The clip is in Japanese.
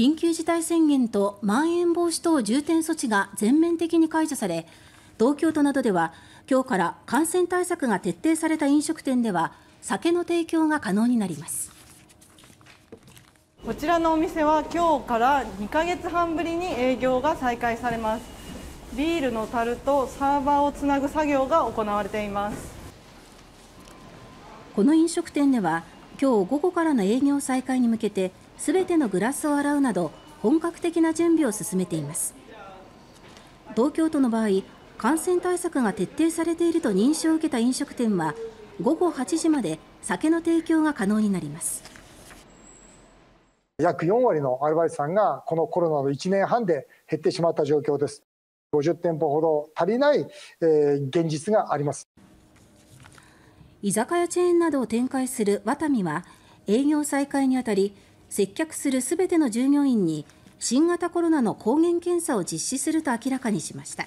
緊急事態宣言とまん延防止等重点措置が全面的に解除され東京都などでは今日から感染対策が徹底された飲食店では酒の提供が可能になります。こちらのお店は今日から2ヶ月半ぶりに営業が再開されます。ビールの樽とサーバーをつなぐ作業が行われています。この飲食店では今日午後からの営業再開に向けて全てのグラスを洗うなど本格的な準備を進めています。東京都の場合感染対策が徹底されていると認証を受けた飲食店は午後8時まで酒の提供が可能になります。約4割のアルバイトさんがこのコロナの1年半で減ってしまった状況です。50店舗ほど足りない、えー、現実があります。居酒屋チェーンなどを展開するワタミは営業再開にあたり接客する全ての従業員に新型コロナの抗原検査を実施すると明らかにしました。